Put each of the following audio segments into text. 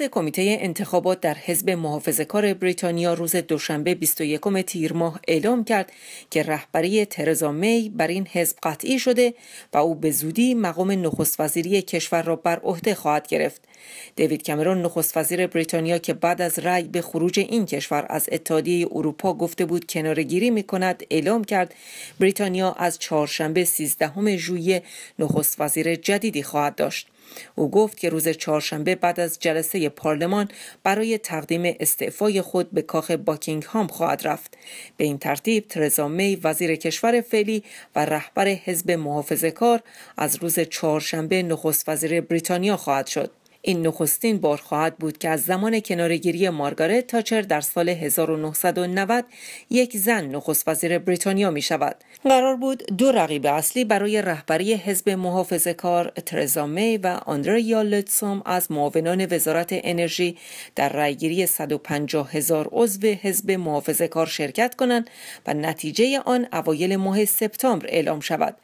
رئیس کمیته انتخابات در حزب محافظه کار بریتانیا روز دوشنبه 21 تیر ماه اعلام کرد که رهبری ترزا می بر این حزب قطعی شده و او به زودی مقام نخست وزیری کشور را بر عهده خواهد گرفت. دیوید کامرون نخست وزیر بریتانیا که بعد از رأی به خروج این کشور از اتحادیه اروپا گفته بود کنارگیری می کند اعلام کرد بریتانیا از چهارشنبه 13 ژوئیه نخست وزیر جدیدی خواهد داشت. او گفت که روز چهارشنبه بعد از جلسه پارلمان برای تقدیم استعفای خود به کاخ باکینگهام خواهد رفت. به این ترتیب ترزا می وزیر کشور فعلی و رهبر حزب محافظه کار از روز چهارشنبه نخست وزیر بریتانیا خواهد شد. این نخستین بار خواهد بود که از زمان کنارگیری مارگارت تاچر در سال 1990 یک زن نخست وزیر بریتانیا می شود. قرار بود دو رقیب اصلی برای رهبری حزب محافظه کار ترزا می و آندریا لتسوم از معاونان وزارت انرژی در رأیگیری 150 هزار عضو حزب محافظه کار شرکت کنند و نتیجه آن اوایل ماه سپتامبر اعلام شود.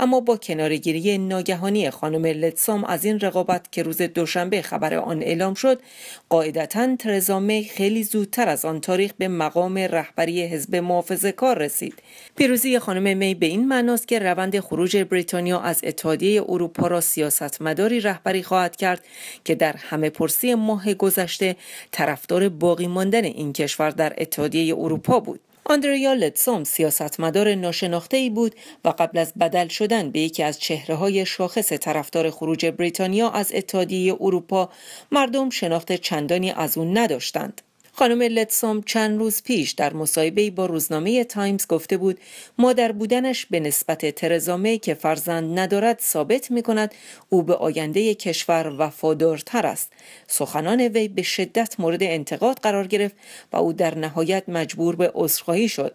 اما با کنارگیری ناگهانی خانم لتسوم از این رقابت که روز دوشنبه به خبر آن اعلام شد قاعدتا ترزا می خیلی زودتر از آن تاریخ به مقام رهبری حزب محافظه کار رسید. پیروزی خانم می به این معناست که روند خروج بریتانیا از اتحادیه اروپا را سیاستمداری رهبری خواهد کرد که در همه پرسی ماه گذشته طرفدار باقی ماندن این کشور در اتحادیه اروپا بود. آندریا لتسوم سیاستمدار ناشناخته ای بود و قبل از بدل شدن به یکی از چهره های شاخص طرفدار خروج بریتانیا از اتحادیه اروپا مردم شناخت چندانی از او نداشتند. خانم لتسوم چند روز پیش در مصاحبه با روزنامه تایمز گفته بود مادر بودنش به نسبت ترزامه که فرزند ندارد ثابت می کند او به آینده کشور وفادارتر است. سخنان وی به شدت مورد انتقاد قرار گرفت و او در نهایت مجبور به عذرخواهی شد.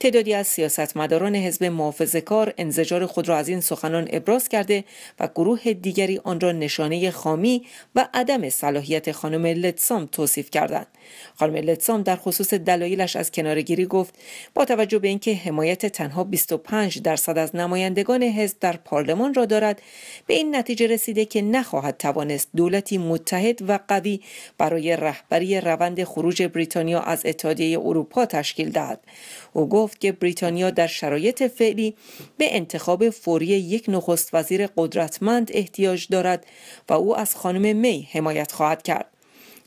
تعدادی از سیاستمداران حزب محافظه کار انزجار خود را از این سخنان ابراز کرده و گروه دیگری آن را نشانه خامی و عدم صلاحیت خانم لتسام توصیف کردند. خانم لتسام در خصوص دلایلش از کنارگیری گفت با توجه به اینکه حمایت تنها 25 درصد از نمایندگان حزب در پارلمان را دارد به این نتیجه رسیده که نخواهد توانست دولتی متحد و قوی برای رهبری روند خروج بریتانیا از اتحادیه اروپا تشکیل دهد او گفت که بریتانیا در شرایط فعلی به انتخاب فوری یک نخست وزیر قدرتمند احتیاج دارد و او از خانم می حمایت خواهد کرد.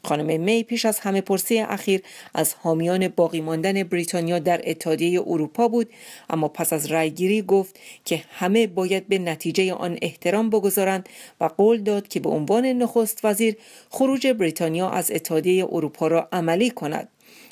خانم می پیش از همه پرسی اخیر از حامیان باقی ماندن بریتانیا در اتحادیه اروپا بود اما پس از رأیگیری گفت که همه باید به نتیجه آن احترام بگذارند و قول داد که به عنوان نخست وزیر خروج بریتانیا از اتحادیه اروپا را عملی کند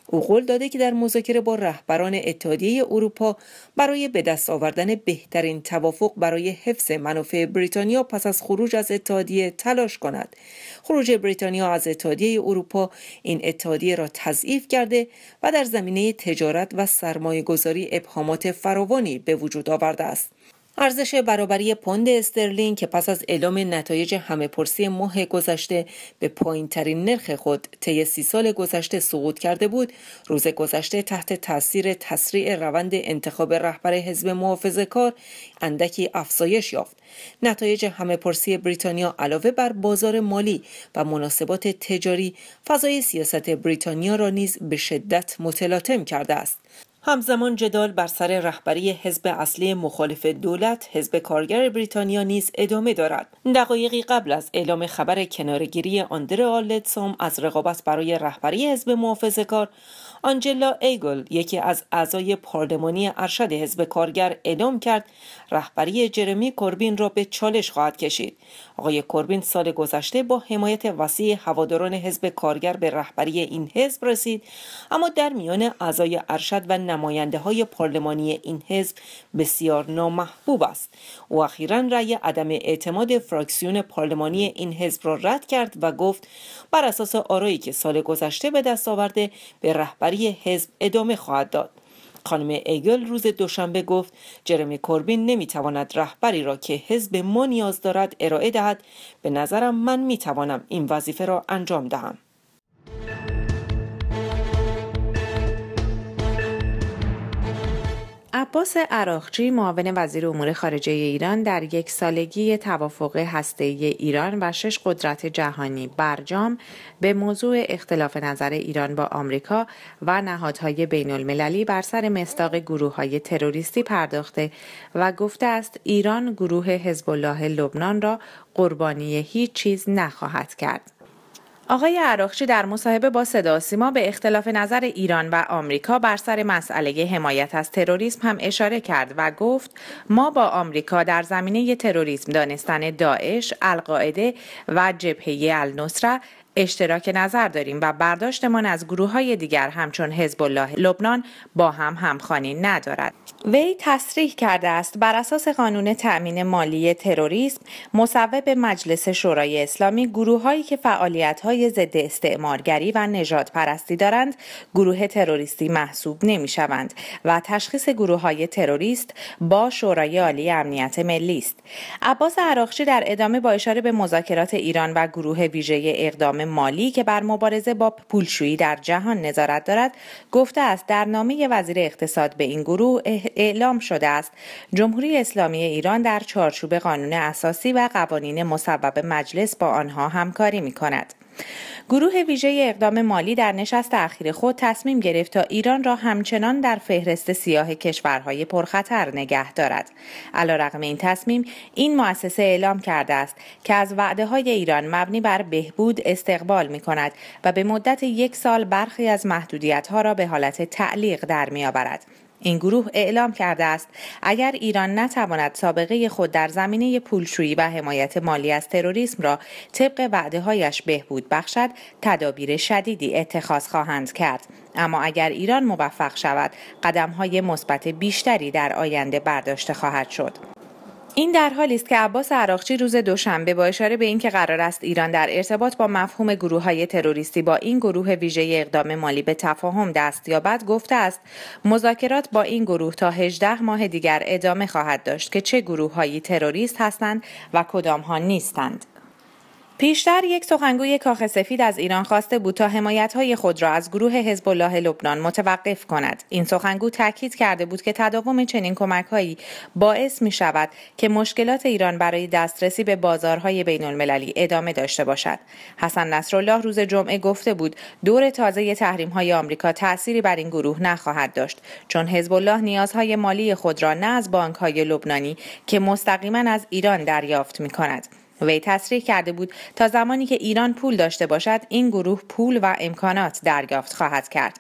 او قول داده که در مذاکره با رهبران اتحادیه اروپا برای به دست آوردن بهترین توافق برای حفظ منافع بریتانیا پس از خروج از اتحادیه تلاش کند. خروج بریتانیا از اتحادیه اروپا این اتحادیه را تضعیف کرده و در زمینه تجارت و سرمایه گذاری ابهامات فراوانی به وجود آورده است. ارزش برابری پوند استرلینگ که پس از اعلام نتایج همه پرسی ماه گذشته به پایین ترین نرخ خود طی سی سال گذشته سقوط کرده بود روز گذشته تحت تاثیر تسریع روند انتخاب رهبر حزب محافظه کار اندکی افزایش یافت. نتایج همه پرسی بریتانیا علاوه بر بازار مالی و مناسبات تجاری فضای سیاست بریتانیا را نیز به شدت متلاطم کرده است. همزمان جدال بر سر رهبری حزب اصلی مخالف دولت حزب کارگر بریتانیا نیز ادامه دارد. دقایقی قبل از اعلام خبر کنارگیری آندر آلتسوم از رقابت برای رهبری حزب محافظه کار آنجلا ایگل یکی از اعضای پارلمانی ارشد حزب کارگر اعلام کرد رهبری جرمی کوربین را به چالش خواهد کشید. آقای کوربین سال گذشته با حمایت وسیع هواداران حزب کارگر به رهبری این حزب رسید اما در میان اعضای ارشد و نماینده های پارلمانی این حزب بسیار نامحبوب است. او اخیرا رأی عدم اعتماد فراکسیون پارلمانی این حزب را رد کرد و گفت بر اساس آرایی که سال گذشته به دست آورده به رهبری حزب ادامه خواهد داد. خانم ایگل روز دوشنبه گفت جرمی کوربین نمی‌تواند رهبری را که حزب ما نیاز دارد ارائه دهد. به نظرم من می‌توانم این وظیفه را انجام دهم. عباس عراقچی معاون وزیر امور خارجه ایران در یک سالگی توافق هسته‌ای ایران و شش قدرت جهانی برجام به موضوع اختلاف نظر ایران با آمریکا و نهادهای بین المللی بر سر مصداق گروه های تروریستی پرداخته و گفته است ایران گروه حزب الله لبنان را قربانی هیچ چیز نخواهد کرد. آقای عراقچی در مصاحبه با صدا سیما به اختلاف نظر ایران و آمریکا بر سر مسئله حمایت از تروریسم هم اشاره کرد و گفت ما با آمریکا در زمینه تروریسم دانستن داعش، القاعده و جبهه النصره اشتراک نظر داریم و برداشتمان از گروه های دیگر همچون حزب الله لبنان با هم همخوانی ندارد. وی تصریح کرده است بر اساس قانون تأمین مالی تروریسم مصوب مجلس شورای اسلامی گروه هایی که فعالیت های ضد استعمارگری و نجات پرستی دارند گروه تروریستی محسوب نمی شوند و تشخیص گروه های تروریست با شورای عالی امنیت ملی است. عباس عراقچی در ادامه با اشاره به مذاکرات ایران و گروه ویژه اقدام مالی که بر مبارزه با پولشویی در جهان نظارت دارد گفته است در نامه وزیر اقتصاد به این گروه اعلام شده است جمهوری اسلامی ایران در چارچوب قانون اساسی و قوانین مصوب مجلس با آنها همکاری می کند. گروه ویژه اقدام مالی در نشست اخیر خود تصمیم گرفت تا ایران را همچنان در فهرست سیاه کشورهای پرخطر نگه دارد. علیرغم این تصمیم این مؤسسه اعلام کرده است که از وعده های ایران مبنی بر بهبود استقبال می کند و به مدت یک سال برخی از محدودیت ها را به حالت تعلیق در می آورد. این گروه اعلام کرده است. اگر ایران نتواند سابقه خود در زمینه پولشویی و حمایت مالی از تروریسم را طبق وعده هایش بهبود بخشد تدابیر شدیدی اتخاذ خواهند کرد. اما اگر ایران موفق شود قدم های مثبت بیشتری در آینده برداشته خواهد شد. این در حالی است که عباس عراقچی روز دوشنبه با اشاره به اینکه قرار است ایران در ارتباط با مفهوم گروه های تروریستی با این گروه ویژه اقدام مالی به تفاهم دست یابد گفته است مذاکرات با این گروه تا 18 ماه دیگر ادامه خواهد داشت که چه گروه های تروریست هستند و کدام ها نیستند. پیشتر یک سخنگوی کاخ سفید از ایران خواسته بود تا های خود را از گروه حزب الله لبنان متوقف کند. این سخنگو تاکید کرده بود که تداوم چنین کمکهایی باعث می شود که مشکلات ایران برای دسترسی به بازارهای بین المللی ادامه داشته باشد. حسن نصرالله روز جمعه گفته بود دور تازه تحریم های آمریکا تأثیری بر این گروه نخواهد داشت چون حزب الله نیازهای مالی خود را نه از بانک های لبنانی که مستقیما از ایران دریافت می کند. وی تصریح کرده بود تا زمانی که ایران پول داشته باشد این گروه پول و امکانات دریافت خواهد کرد.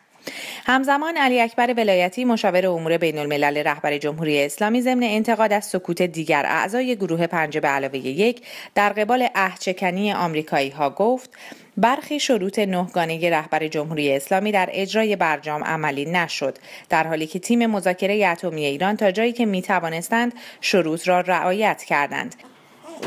همزمان علی اکبر ولایتی مشاور امور بین الملل رهبر جمهوری اسلامی ضمن انتقاد از سکوت دیگر اعضای گروه پنج به علاوه یک در قبال اهچکنی آمریکایی ها گفت برخی شروط نهگانه رهبر جمهوری اسلامی در اجرای برجام عملی نشد در حالی که تیم مذاکره اتمی ایران تا جایی که می توانستند شروط را رعایت کردند.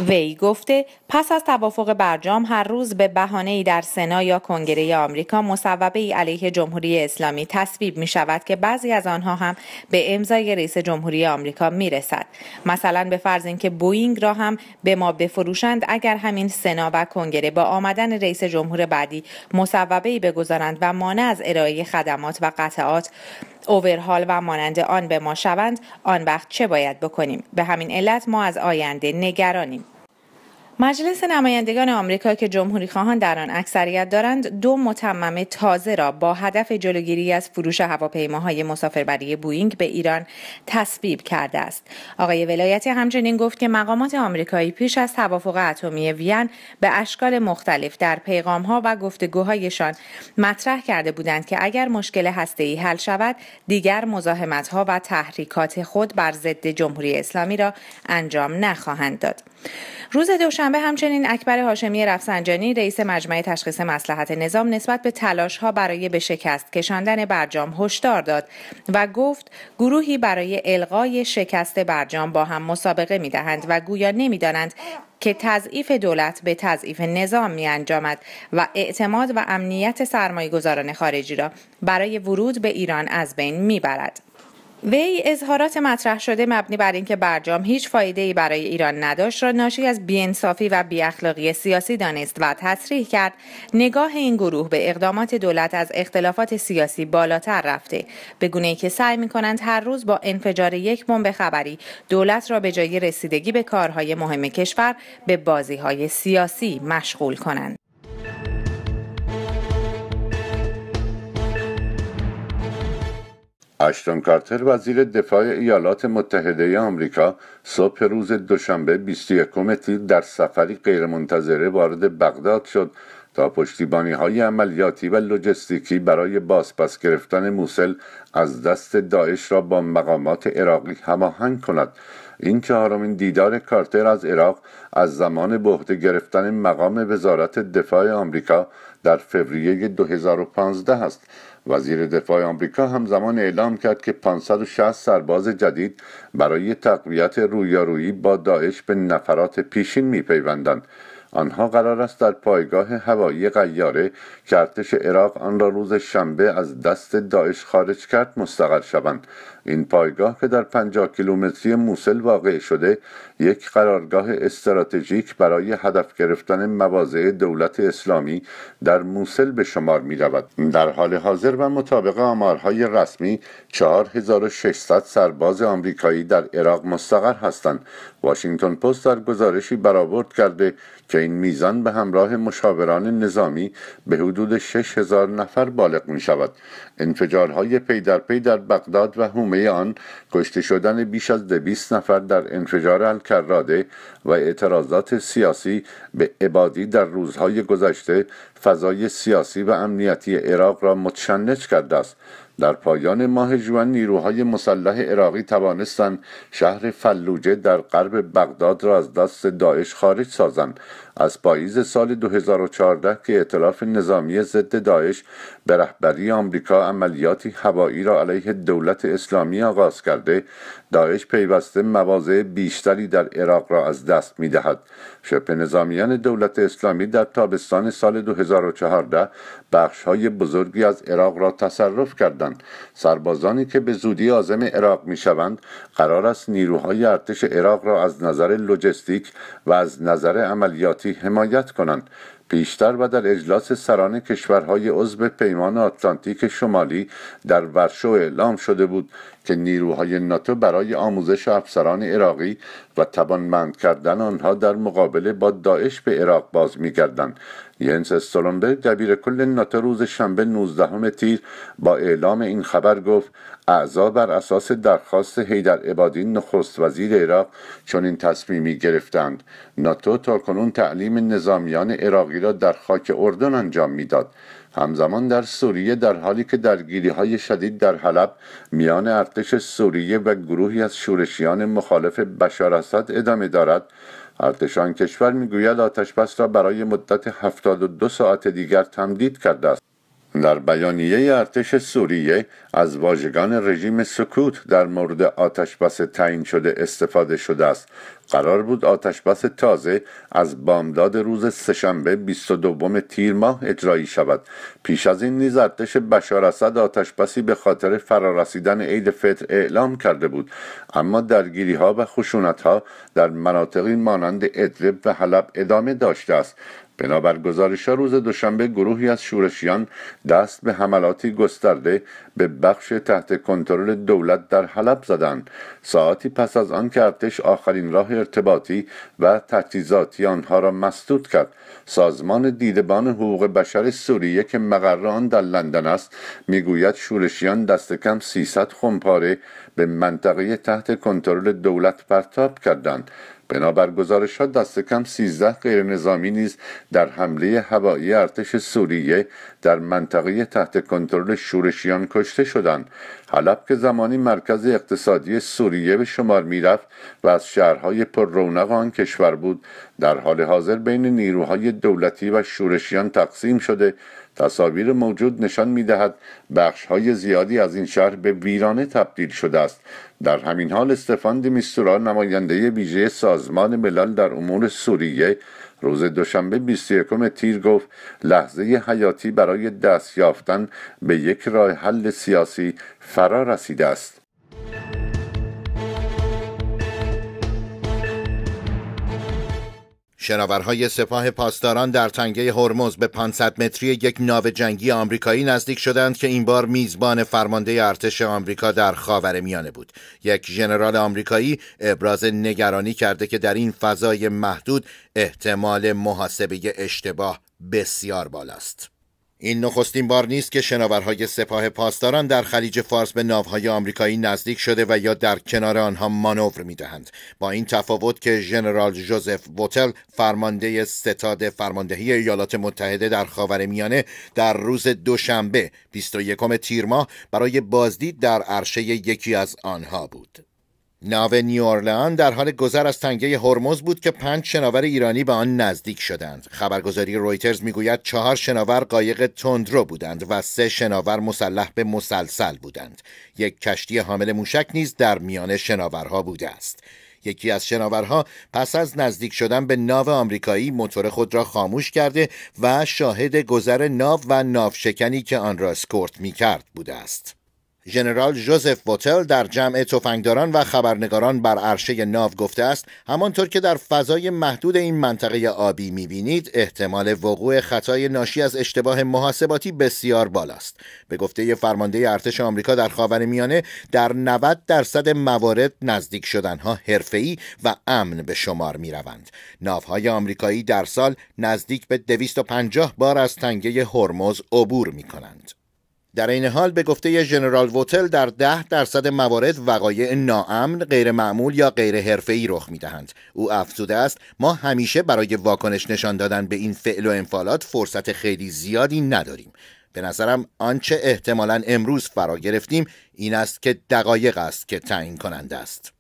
وی گفته پس از توافق برجام هر روز به بهانه ای در سنا یا کنگره آمریکا مصوبه ای علیه جمهوری اسلامی تصویب می شود که بعضی از آنها هم به امضای رئیس جمهوری آمریکا می رسد مثلا به فرض اینکه بوینگ را هم به ما بفروشند اگر همین سنا و کنگره با آمدن رئیس جمهور بعدی مصوبه ای بگذارند و مانع از ارائه خدمات و قطعات overhaul و مانند آن به ما شوند آن وقت چه باید بکنیم؟ به همین علت ما از آینده نگرانیم. مجلس نمایندگان آمریکا که جمهوری خواهان در آن اکثریت دارند دو متمم تازه را با هدف جلوگیری از فروش هواپیماهای مسافربری بوینگ به ایران تصویب کرده است. آقای ولایتی همچنین گفت که مقامات آمریکایی پیش از توافق اتمی وین به اشکال مختلف در پیغامها و گفتگوهایشان مطرح کرده بودند که اگر مشکل هسته‌ای حل شود دیگر مزاحمتها و تحریکات خود بر ضد جمهوری اسلامی را انجام نخواهند داد. روز دوشنبه همچنین اکبر هاشمی رفسنجانی رئیس مجمع تشخیص مسلحت نظام نسبت به تلاش ها برای به شکست کشاندن برجام هشدار داد و گفت گروهی برای الغای شکست برجام با هم مسابقه می دهند و گویا نمی دانند که تضعیف دولت به تضعیف نظام می انجامد و اعتماد و امنیت سرمایه گذاران خارجی را برای ورود به ایران از بین می برد. وی اظهارات مطرح شده مبنی بر اینکه برجام هیچ فایده ای برای ایران نداشت را ناشی از بیانصافی و بیاخلاقی سیاسی دانست و تصریح کرد. نگاه این گروه به اقدامات دولت از اختلافات سیاسی بالاتر رفته. به گونه ای که سعی می کنند هر روز با انفجار یک بمب خبری دولت را به جای رسیدگی به کارهای مهم کشور به بازی های سیاسی مشغول کنند. اشتون کارتر وزیر دفاع ایالات متحده آمریکا صبح روز دوشنبه 21 تیر در سفری غیرمنتظره وارد بغداد شد تا پشتیبانی های عملیاتی و لوجستیکی برای بازپس گرفتن موسل از دست داعش را با مقامات عراقی هماهنگ کند. این چهارمین دیدار کارتر از عراق از زمان به گرفتن مقام وزارت دفاع آمریکا در فوریه 2015 است. وزیر دفاع آمریکا همزمان اعلام کرد که 560 سرباز جدید برای تقویت رویارویی با داعش به نفرات پیشین میپیوندند. آنها قرار است در پایگاه هوایی قیاره که ارتش عراق آن را روز شنبه از دست داعش خارج کرد مستقر شوند. این پایگاه که در 50 کیلومتری موسل واقع شده یک قرارگاه استراتژیک برای هدف گرفتن مواضع دولت اسلامی در موسل به شمار می رود. در حال حاضر و مطابق آمارهای رسمی 4600 سرباز آمریکایی در عراق مستقر هستند. واشنگتن پست در گزارشی برآورد کرده که این میزان به همراه مشاوران نظامی به حدود 6000 نفر بالغ می شود. انفجارهای پی در پی در بغداد و حومه آن کشته شدن بیش از دویست نفر در انفجار الکراده و اعتراضات سیاسی به عبادی در روزهای گذشته فضای سیاسی و امنیتی عراق را متشنج کرده است. در پایان ماه جوان نیروهای مسلح عراقی توانستند شهر فلوجه در غرب بغداد را از دست داعش خارج سازند. از پاییز سال 2014 که اطلاف نظامی ضد داعش به رهبری آمریکا عملیاتی هوایی را علیه دولت اسلامی آغاز کرده داعش پیوسته مواضع بیشتری در عراق را از دست می دهد شبه نظامیان دولت اسلامی در تابستان سال 2014 بخش های بزرگی از عراق را تصرف کردند. سربازانی که به زودی آزم عراق می شوند قرار است نیروهای ارتش عراق را از نظر لوجستیک و از نظر عملیاتی حمایت کنند. پیشتر و در اجلاس سران کشورهای عضو پیمان آتلانتیک شمالی در ورشو اعلام شده بود که نیروهای ناتو برای آموزش افسران عراقی و توانمند کردن آنها در مقابله با داعش به عراق باز میگردند. ینس استولنبرگ دبیر کل ناتو روز شنبه 19 تیر با اعلام این خبر گفت اعضا بر اساس درخواست حیدر عبادی نخست وزیر عراق چنین تصمیمی گرفتند. ناتو تا کنون تعلیم نظامیان عراقی را در خاک اردن انجام می‌داد. همزمان در سوریه در حالی که درگیری های شدید در حلب میان ارتش سوریه و گروهی از شورشیان مخالف بشار اسد ادامه دارد ارتشان کشور می‌گوید آتشبس را برای مدت 72 ساعت دیگر تمدید کرده است. در بیانیه ارتش سوریه از واژگان رژیم سکوت در مورد آتشبس تعیین شده استفاده شده است. قرار بود آتشبس تازه از بامداد روز سهشنبه 22 تیر ماه اجرایی شود. پیش از این نیز ارتش بشار اسد آتشبسی به خاطر فرارسیدن عید فطر اعلام کرده بود. اما درگیری ها و خشونت ها در مناطقی مانند ادلب و حلب ادامه داشته است. بنابر گزارش روز دوشنبه گروهی از شورشیان دست به حملاتی گسترده به بخش تحت کنترل دولت در حلب زدند. ساعتی پس از آن که ارتش آخرین راه ارتباطی و تجهیزاتی آنها را مسدود کرد. سازمان دیدبان حقوق بشر سوریه که مقر آن در لندن است می‌گوید شورشیان دست کم 300 خمپاره به منطقه تحت کنترل دولت پرتاب کردند. بنابر گزارش ها دست کم 13 غیر نظامی نیز در حمله هوایی ارتش سوریه در منطقه تحت کنترل شورشیان کشته شدند. حلب که زمانی مرکز اقتصادی سوریه به شمار می‌رفت و از شهرهای پر رونق آن کشور بود در حال حاضر بین نیروهای دولتی و شورشیان تقسیم شده. تصاویر موجود نشان می دهد بخش های زیادی از این شهر به ویرانه تبدیل شده است. در همین حال استفان دیمیستورا نماینده ویژه سازمان ملل در امور سوریه روز دوشنبه 21 تیر گفت لحظه حیاتی برای دست یافتن به یک راه حل سیاسی فرا رسیده است. شناورهای سپاه پاسداران در تنگه هرمز به 500 متری یک ناو جنگی آمریکایی نزدیک شدند که این بار میزبان فرمانده ارتش آمریکا در خاور میانه بود. یک ژنرال آمریکایی ابراز نگرانی کرده که در این فضای محدود احتمال محاسبه اشتباه بسیار بالاست. این نخستین بار نیست که شناورهای سپاه پاسداران در خلیج فارس به ناوهای آمریکایی نزدیک شده و یا در کنار آنها مانور می‌دهند. با این تفاوت که ژنرال جوزف ووتل فرمانده ستاد فرماندهی ایالات متحده در خاورمیانه در روز دوشنبه 21 تیر ماه برای بازدید در عرشه یکی از آنها بود. ناو نیورلان در حال گذر از تنگه هرمز بود که پنج شناور ایرانی به آن نزدیک شدند. خبرگزاری رویترز می‌گوید چهار شناور قایق تندرو بودند و سه شناور مسلح به مسلسل بودند. یک کشتی حامل موشک نیز در میان شناورها بوده است. یکی از شناورها پس از نزدیک شدن به ناو آمریکایی موتور خود را خاموش کرده و شاهد گذر ناو و ناوشکنی که آن را اسکورت می کرد بوده است. ژنرال جوزف ووتل در جمع تفنگداران و خبرنگاران بر عرشه ناو گفته است همانطور که در فضای محدود این منطقه آبی می‌بینید احتمال وقوع خطای ناشی از اشتباه محاسباتی بسیار بالاست به گفته فرمانده ارتش آمریکا در خاورمیانه در 90 درصد موارد نزدیک شدنها حرفه‌ای و امن به شمار می‌روند ناوهای آمریکایی در سال نزدیک به 250 بار از تنگه هرمز عبور می کنند. در این حال به گفته ژنرال ووتل در ده درصد موارد وقایع ناامن، غیر معمول یا غیر حرفه‌ای رخ می‌دهند. او افزوده است ما همیشه برای واکنش نشان دادن به این فعل و انفعالات فرصت خیلی زیادی نداریم. به نظرم آنچه احتمالا امروز فرا گرفتیم این است که دقایق است که تعیین کننده است.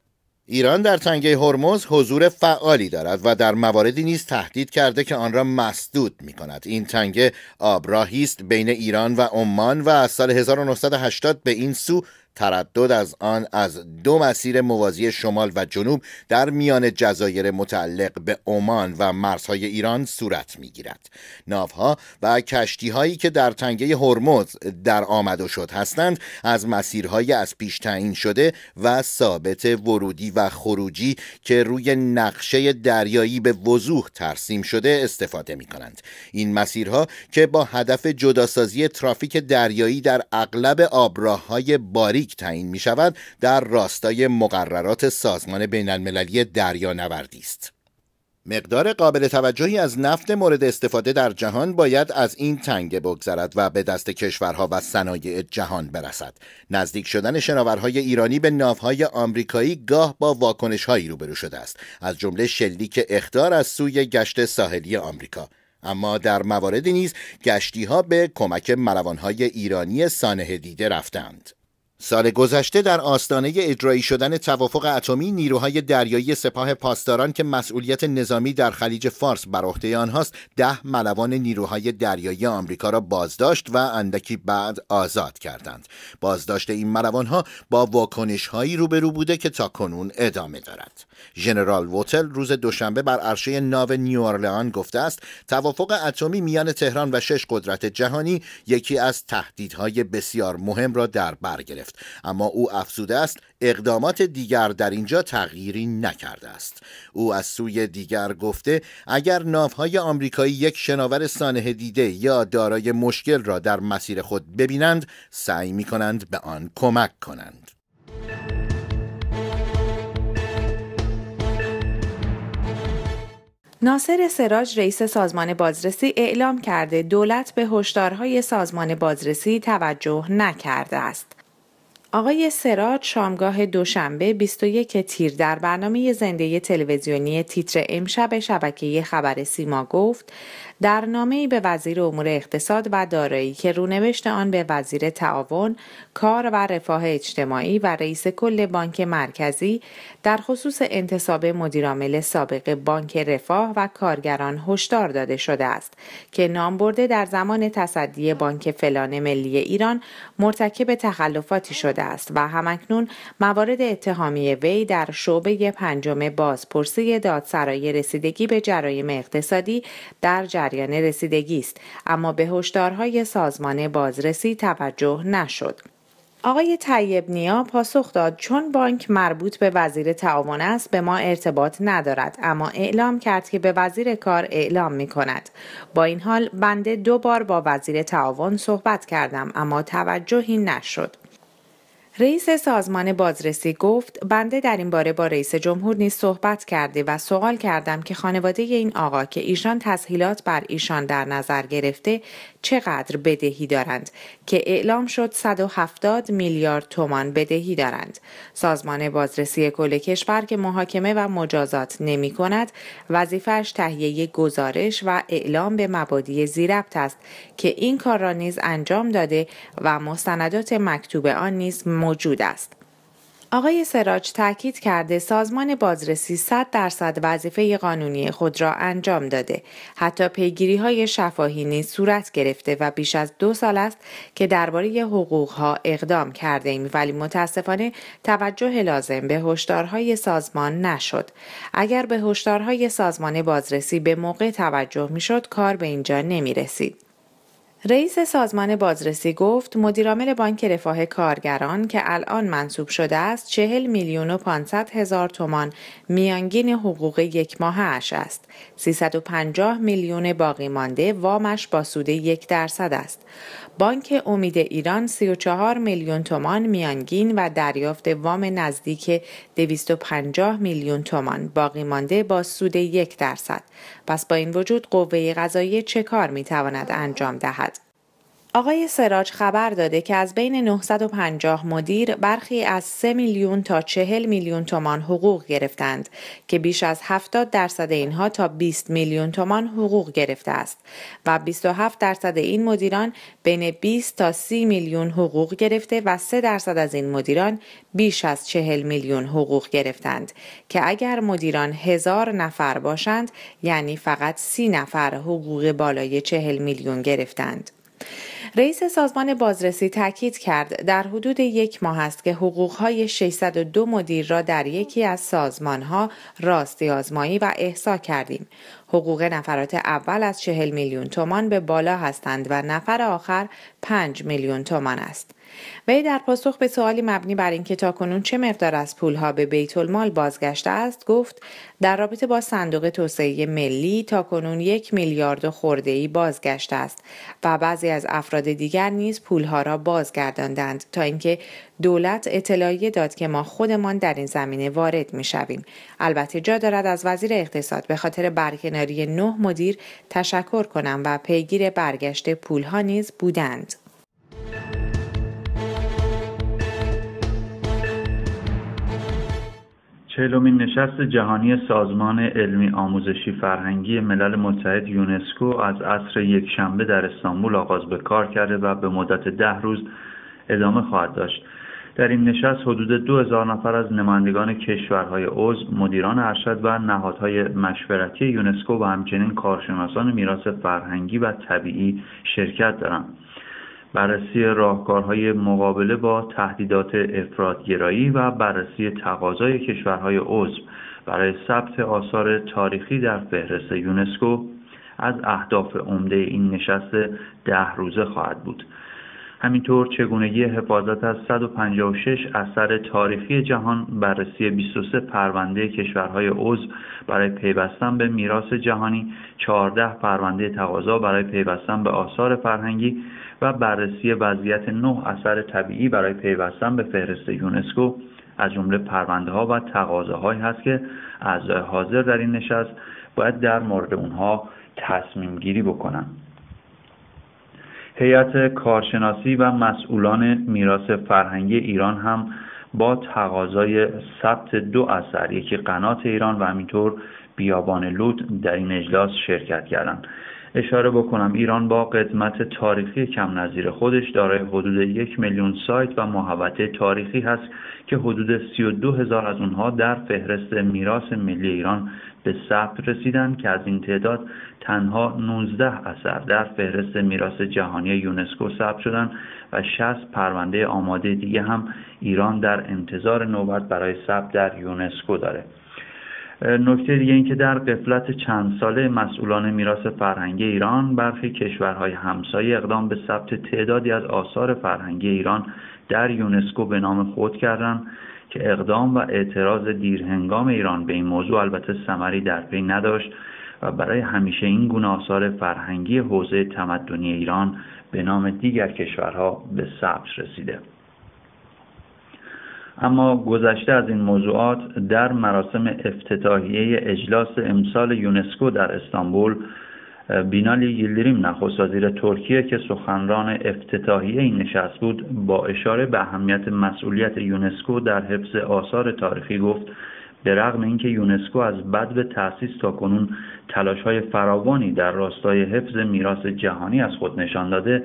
ایران در تنگه هرمز حضور فعالی دارد و در مواردی نیز تهدید کرده که آن را مسدود می کند. این تنگه آبراهی است بین ایران و عمان و از سال 1980 به این سو تردد از آن از دو مسیر موازی شمال و جنوب در میان جزایر متعلق به عمان و مرزهای ایران صورت می‌گیرد. ناوها و کشتی هایی که در تنگه هرمز در آمد و شد هستند از مسیرهای از پیش تعیین شده و ثابت ورودی و خروجی که روی نقشه دریایی به وضوح ترسیم شده استفاده می کنند این مسیرها که با هدف جداسازی ترافیک دریایی در اغلب آبراه های باریک تعیین می شود در راستای مقررات سازمان بین المللی دریانوردی است. مقدار قابل توجهی از نفت مورد استفاده در جهان باید از این تنگه بگذرد و به دست کشورها و صنایع جهان برسد. نزدیک شدن شناورهای ایرانی به ناوهای آمریکایی گاه با واکنشهایی روبرو شده است. از جمله شلیک اختار از سوی گشت ساحلی آمریکا. اما در مواردی نیز گشتی ها به کمک ملوانهای ایرانی سانه دیده رفتند. سال گذشته در آستانه اجرایی شدن توافق اتمی نیروهای دریایی سپاه پاسداران که مسئولیت نظامی در خلیج فارس بر عهده آنهاست ده ملوان نیروهای دریایی آمریکا را بازداشت و اندکی بعد آزاد کردند. بازداشت این ملوانها با واکنش هایی روبرو بوده که تا کنون ادامه دارد. ژنرال ووتل روز دوشنبه بر عرشه ناو نیورلان گفته است توافق اتمی میان تهران و شش قدرت جهانی یکی از تهدیدهای بسیار مهم را در بر گرفت. اما او افزوده است اقدامات دیگر در اینجا تغییری نکرده است. او از سوی دیگر گفته اگر ناوهای آمریکایی یک شناور سانه دیده یا دارای مشکل را در مسیر خود ببینند سعی می کنند به آن کمک کنند. ناصر سراج رئیس سازمان بازرسی اعلام کرده دولت به هشدارهای سازمان بازرسی توجه نکرده است. آقای سراج شامگاه دوشنبه 21 تیر در برنامه زنده تلویزیونی تیتر امشب شبکه خبر سیما گفت در نامه‌ای به وزیر امور اقتصاد و دارایی که رونوشت آن به وزیر تعاون، کار و رفاه اجتماعی و رئیس کل بانک مرکزی در خصوص انتصاب مدیرعامل سابق بانک رفاه و کارگران هشدار داده شده است که نام برده در زمان تصدی بانک فلان ملی ایران مرتکب تخلفاتی شده است و همکنون موارد اتهامی وی در شعبه پنجم بازپرسی دادسرای رسیدگی به جرایم اقتصادی در جریان رسیدگی است اما به هشدارهای سازمان بازرسی توجه نشد. آقای طیب نیا پاسخ داد چون بانک مربوط به وزیر تعاون است به ما ارتباط ندارد اما اعلام کرد که به وزیر کار اعلام می کند. با این حال بنده دو بار با وزیر تعاون صحبت کردم اما توجهی نشد. رئیس سازمان بازرسی گفت بنده در این باره با رئیس جمهور نیز صحبت کرده و سوال کردم که خانواده این آقا که ایشان تسهیلات بر ایشان در نظر گرفته چقدر بدهی دارند. که اعلام شد 170 میلیارد تومان بدهی دارند سازمان بازرسی کل کشور که محاکمه و مجازات نمی کند وظیفش تهیه گزارش و اعلام به مبادی زیربط است که این کار را نیز انجام داده و مستندات مکتوب آن نیز موجود است. آقای سراج تاکید کرده سازمان بازرسی 100 درصد وظیفه قانونی خود را انجام داده. حتی پیگیری های شفاهی نیز صورت گرفته و بیش از دو سال است که درباره حقوق ها اقدام کرده ایم. ولی متاسفانه توجه لازم به هشدارهای سازمان نشد. اگر به هشدارهای سازمان بازرسی به موقع توجه می‌شد کار به اینجا نمی رسید رئیس سازمان بازرسی گفت مدیرعامل بانک رفاه کارگران که الان منصوب شده است چهل میلیون و 500 هزار تومان میانگین حقوق یک ماه اش است 350 میلیون باقی مانده وامش با سود یک درصد است. بانک امید ایران 34 میلیون تومان میانگین و دریافت وام نزدیک 250 میلیون تومان باقی مانده با سود یک درصد. پس با این وجود قوه قضایی چه کار می تواند انجام دهد؟ آقای سراج خبر داده که از بین 950 مدیر برخی از 3 میلیون تا 40 میلیون تومان حقوق گرفتند که بیش از 70 درصد اینها تا 20 میلیون تومان حقوق گرفته است و 27 درصد این مدیران بین 20 تا 30 میلیون حقوق گرفته و 3 درصد از این مدیران بیش از 40 میلیون حقوق گرفتند که اگر مدیران هزار نفر باشند یعنی فقط 30 نفر حقوق بالای 40 میلیون گرفتند. رئیس سازمان بازرسی تاکید کرد در حدود یک ماه است که حقوقهای 602 مدیر را در یکی از سازمانها راستی آزمایی و احسا کردیم. حقوق نفرات اول از 40 میلیون تومان به بالا هستند و نفر آخر 5 میلیون تومان است. وی در پاسخ به سوالی مبنی بر اینکه تاکنون چه مقدار از پولها به بیت المال بازگشته است گفت در رابطه با صندوق توسعه ملی تاکنون یک میلیارد خورده ای بازگشته است و بعضی از افراد دیگر نیز پولها را بازگرداندند تا اینکه دولت اطلاعیه داد که ما خودمان در این زمینه وارد می شویم. البته جا دارد از وزیر اقتصاد به خاطر برکناری نه مدیر تشکر کنم و پیگیر برگشت پولها نیز بودند. چهلمین نشست جهانی سازمان علمی آموزشی فرهنگی ملل متحد یونسکو از عصر یک شنبه در استانبول آغاز به کار کرده و به مدت ده روز ادامه خواهد داشت. در این نشست حدود دو هزار نفر از نمایندگان کشورهای عضو، مدیران ارشد و نهادهای مشورتی یونسکو و همچنین کارشناسان میراث فرهنگی و طبیعی شرکت دارند. بررسی راهکارهای مقابله با تهدیدات افرادگرایی و بررسی تقاضای کشورهای عضو برای ثبت آثار تاریخی در فهرست یونسکو از اهداف عمده این نشست ده روزه خواهد بود. همینطور چگونگی حفاظت از 156 اثر تاریخی جهان بررسی 23 پرونده کشورهای عضو برای پیوستن به میراث جهانی 14 پرونده تقاضا برای پیوستن به آثار فرهنگی و بررسی وضعیت نه اثر طبیعی برای پیوستن به فهرست یونسکو از جمله پرونده ها و تقاضاهایی هست که اعضای حاضر در این نشست باید در مورد اونها تصمیم گیری بکنن. هیئت کارشناسی و مسئولان میراث فرهنگی ایران هم با تقاضای ثبت دو اثر یکی قنات ایران و همینطور بیابان لود در این اجلاس شرکت کردند. اشاره بکنم. ایران با قدمت تاریخی کم نظیر خودش دارای حدود یک میلیون سایت و محوطه تاریخی هست که حدود 32 هزار از اونها در فهرست میراث ملی ایران به ثبت رسیدند که از این تعداد تنها 19 اثر در فهرست میراث جهانی یونسکو ثبت شدند و 60 پرونده آماده دیگه هم ایران در انتظار نوبت برای ثبت در یونسکو داره. نکته دیگه این که در قفلت چند ساله مسئولان میراث فرهنگی ایران برخی کشورهای همسایه اقدام به ثبت تعدادی از آثار فرهنگی ایران در یونسکو به نام خود کردند که اقدام و اعتراض دیرهنگام ایران به این موضوع البته ثمری در پی نداشت و برای همیشه این گونه آثار فرهنگی حوزه تمدنی ایران به نام دیگر کشورها به ثبت رسیده. اما گذشته از این موضوعات در مراسم افتتاحیه اجلاس امسال یونسکو در استانبول بینالی یلدریم نخست وزیر ترکیه که سخنران افتتاحیه این نشست بود با اشاره به اهمیت مسئولیت یونسکو در حفظ آثار تاریخی گفت به رغم اینکه یونسکو از بد به تأسیس تا کنون تلاش های فراوانی در راستای حفظ میراث جهانی از خود نشان داده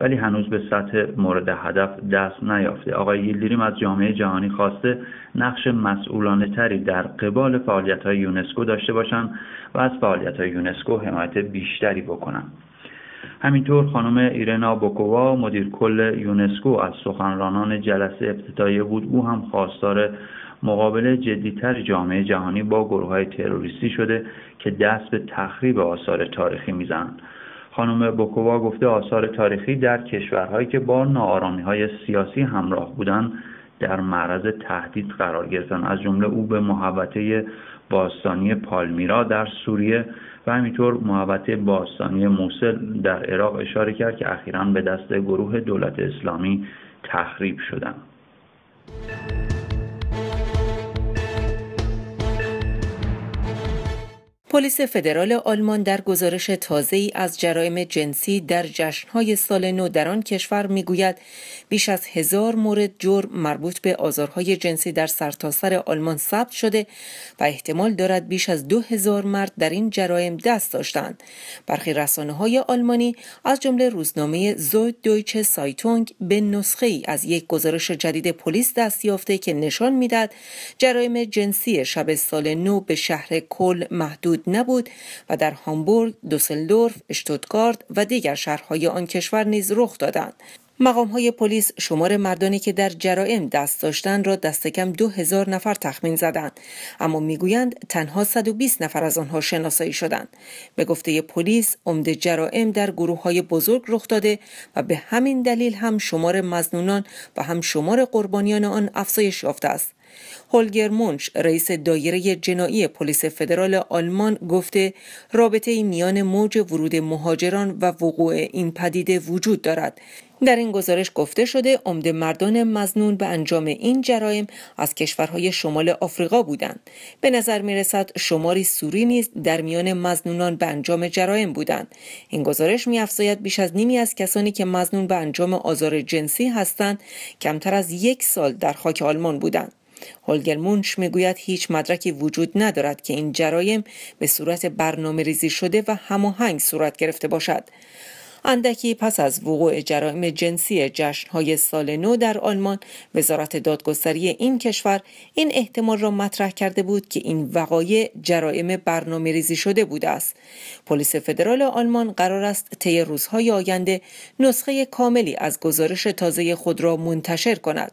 ولی هنوز به سطح مورد هدف دست نیافته. آقای یلدریم از جامعه جهانی خواسته نقش مسئولانه تری در قبال فعالیت های یونسکو داشته باشند و از فعالیت های یونسکو حمایت بیشتری بکنند همینطور خانم ایرنا بوکووا مدیر کل یونسکو از سخنرانان جلسه افتتاحیه بود او هم خواستار مقابله جدیتر جامعه جهانی با گروه های تروریستی شده که دست به تخریب آثار تاریخی می‌زنند. خانم بوکووا گفته آثار تاریخی در کشورهایی که با ناآرامی های سیاسی همراه بودند در معرض تهدید قرار گرفتن از جمله او به محوطه باستانی پالمیرا در سوریه و همینطور محوطه باستانی موسل در عراق اشاره کرد که اخیرا به دست گروه دولت اسلامی تخریب شدند. پلیس فدرال آلمان در گزارش تازه ای از جرایم جنسی در جشنهای سال نو در آن کشور می‌گوید بیش از هزار مورد جرم مربوط به آزارهای جنسی در سرتاسر سر آلمان ثبت شده و احتمال دارد بیش از دو هزار مرد در این جرایم دست داشتند. برخی رسانه های آلمانی از جمله روزنامه زود دویچه سایتونگ به نسخه ای از یک گزارش جدید پلیس دست یافته که نشان می‌داد جرایم جنسی شب سال نو به شهر کل محدود نبود و در هامبورگ، دوسلدورف، اشتوتگارت و دیگر شهرهای آن کشور نیز رخ دادند. مقام های پلیس شمار مردانی که در جرائم دست داشتند را دست کم دو هزار نفر تخمین زدند. اما می‌گویند تنها 120 نفر از آنها شناسایی شدند. به گفته پلیس عمده جرائم در گروه های بزرگ رخ داده و به همین دلیل هم شمار مزنونان و هم شمار قربانیان آن افزایش یافته است. هولگر مونش رئیس دایره جنایی پلیس فدرال آلمان گفته رابطه میان موج ورود مهاجران و وقوع این پدیده وجود دارد. در این گزارش گفته شده عمده مردان مزنون به انجام این جرایم از کشورهای شمال آفریقا بودند. به نظر می رسد شماری سوری نیز در میان مزنونان به انجام جرایم بودند. این گزارش می بیش از نیمی از کسانی که مزنون به انجام آزار جنسی هستند کمتر از یک سال در خاک آلمان بودند. هولگر مونش می‌گوید هیچ مدرکی وجود ندارد که این جرایم به صورت برنامه ریزی شده و هماهنگ صورت گرفته باشد. اندکی پس از وقوع جرایم جنسی جشنهای سال نو در آلمان وزارت دادگستری این کشور این احتمال را مطرح کرده بود که این وقایع جرایم برنامه ریزی شده بوده است پلیس فدرال آلمان قرار است طی روزهای آینده نسخه کاملی از گزارش تازه خود را منتشر کند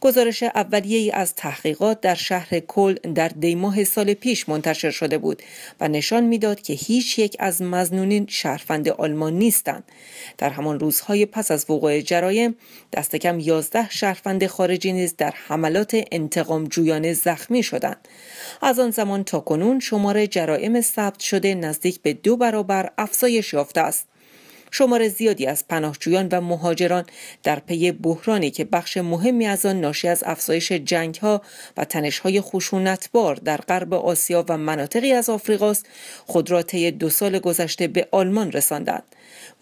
گزارش اولیه ای از تحقیقات در شهر کل در دیماه سال پیش منتشر شده بود و نشان می‌داد که هیچ یک از مزنونین شهروند آلمان نیستند. در همان روزهای پس از وقوع جرایم دست کم 11 شهروند خارجی نیز در حملات انتقام جویانه زخمی شدند. از آن زمان تا کنون شمار جرایم ثبت شده نزدیک به دو برابر افزایش یافته است. شمار زیادی از پناهجویان و مهاجران در پی بحرانی که بخش مهمی از آن ناشی از افزایش جنگ ها و تنش های خشونتبار در غرب آسیا و مناطقی از آفریقاست خود را طی دو سال گذشته به آلمان رساندند.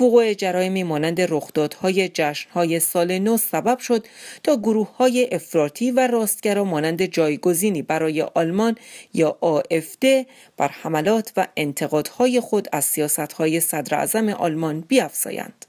وقوع جرایمی مانند رخدادهای جشنهای سال نو سبب شد تا گروه های افراطی و راستگرا مانند جایگزینی برای آلمان یا AFD بر حملات و انتقادهای خود از سیاستهای صدر آلمان بیافزایند.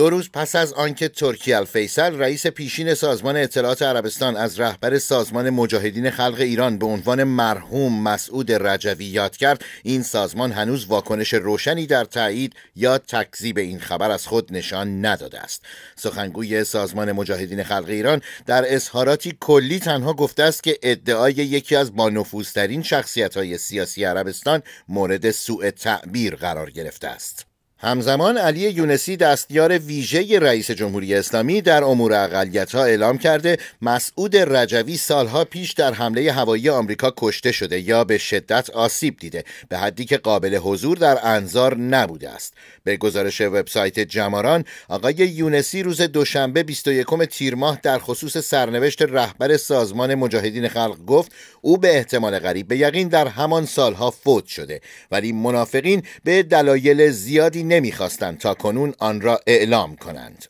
دو روز پس از آنکه ترکی الفیصل رئیس پیشین سازمان اطلاعات عربستان از رهبر سازمان مجاهدین خلق ایران به عنوان مرحوم مسعود رجوی یاد کرد این سازمان هنوز واکنش روشنی در تایید یا تکذیب این خبر از خود نشان نداده است. سخنگوی سازمان مجاهدین خلق ایران در اظهاراتی کلی تنها گفته است که ادعای یکی از بانفوذترین شخصیت های سیاسی عربستان مورد سوء تعبیر قرار گرفته است. همزمان علی یونسی دستیار ویژه رئیس جمهوری اسلامی در امور اقلیت ها اعلام کرده مسعود رجوی سالها پیش در حمله هوایی آمریکا کشته شده یا به شدت آسیب دیده به حدی که قابل حضور در انظار نبوده است. به گزارش وبسایت جماران آقای یونسی روز دوشنبه 21 تیر ماه در خصوص سرنوشت رهبر سازمان مجاهدین خلق گفت او به احتمال غریب به یقین در همان سالها فوت شده ولی منافقین به دلایل زیادی نمی‌خواستند تا کنون آن را اعلام کنند.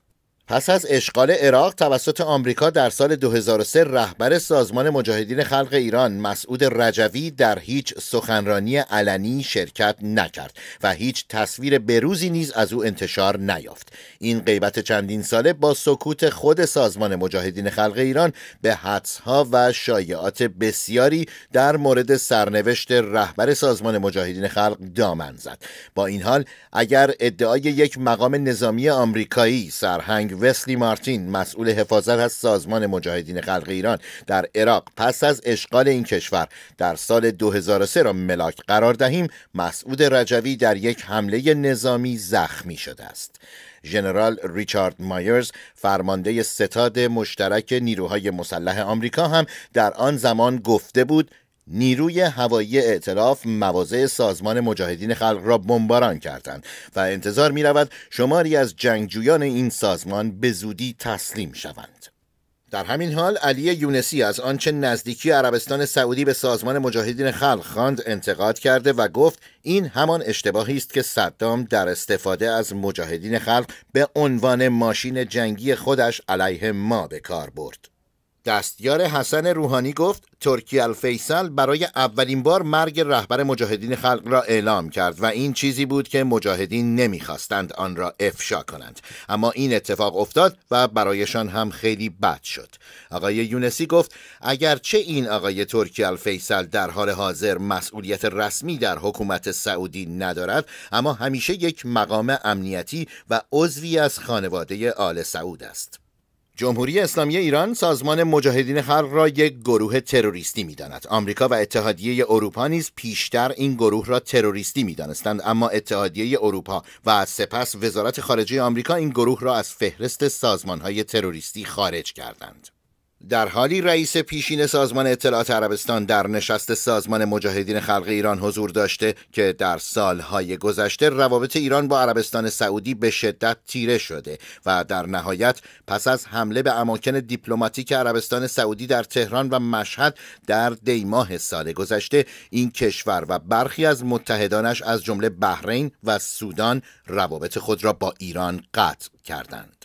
پس از اشغال عراق توسط آمریکا در سال 2003 رهبر سازمان مجاهدین خلق ایران مسعود رجوی در هیچ سخنرانی علنی شرکت نکرد و هیچ تصویر بروزی نیز از او انتشار نیافت. این غیبت چندین ساله با سکوت خود سازمان مجاهدین خلق ایران به حدسها و شایعات بسیاری در مورد سرنوشت رهبر سازمان مجاهدین خلق دامن زد. با این حال اگر ادعای یک مقام نظامی آمریکایی سرهنگ وسلی مارتین مسئول حفاظت از سازمان مجاهدین خلق ایران در عراق پس از اشغال این کشور در سال 2003 را ملاک قرار دهیم. مسعود رجوی در یک حمله نظامی زخمی شده است. ژنرال ریچارد مایرز فرمانده ستاد مشترک نیروهای مسلح آمریکا هم در آن زمان گفته بود نیروی هوایی ائتلاف مواضع سازمان مجاهدین خلق را بمباران کردند و انتظار می رود شماری از جنگجویان این سازمان به زودی تسلیم شوند. در همین حال علی یونسی از آنچه نزدیکی عربستان سعودی به سازمان مجاهدین خلق خواند انتقاد کرده و گفت این همان اشتباهی است که صدام در استفاده از مجاهدین خلق به عنوان ماشین جنگی خودش علیه ما به کار برد. دستیار حسن روحانی گفت ترکی الفیصل برای اولین بار مرگ رهبر مجاهدین خلق را اعلام کرد و این چیزی بود که مجاهدین نمی‌خواستند آن را افشا کنند. اما این اتفاق افتاد و برایشان هم خیلی بد شد. آقای یونسی گفت اگرچه این آقای ترکی الفیصل در حال حاضر مسئولیت رسمی در حکومت سعودی ندارد اما همیشه یک مقام امنیتی و عضوی از خانواده آل سعود است. جمهوری اسلامی ایران سازمان مجاهدین خلق را یک گروه تروریستی می‌داند. آمریکا و اتحادیه اروپا نیز پیشتر این گروه را تروریستی می‌دانستند اما اتحادیه اروپا و سپس وزارت خارجه آمریکا این گروه را از فهرست سازمانهای تروریستی خارج کردند. در حالی رئیس پیشین سازمان اطلاعات عربستان در نشست سازمان مجاهدین خلق ایران حضور داشته که در سالهای گذشته روابط ایران با عربستان سعودی به شدت تیره شده و در نهایت پس از حمله به اماکن دیپلماتیک عربستان سعودی در تهران و مشهد در دیماه سال گذشته این کشور و برخی از متحدانش از جمله بحرین و سودان روابط خود را با ایران قطع کردند.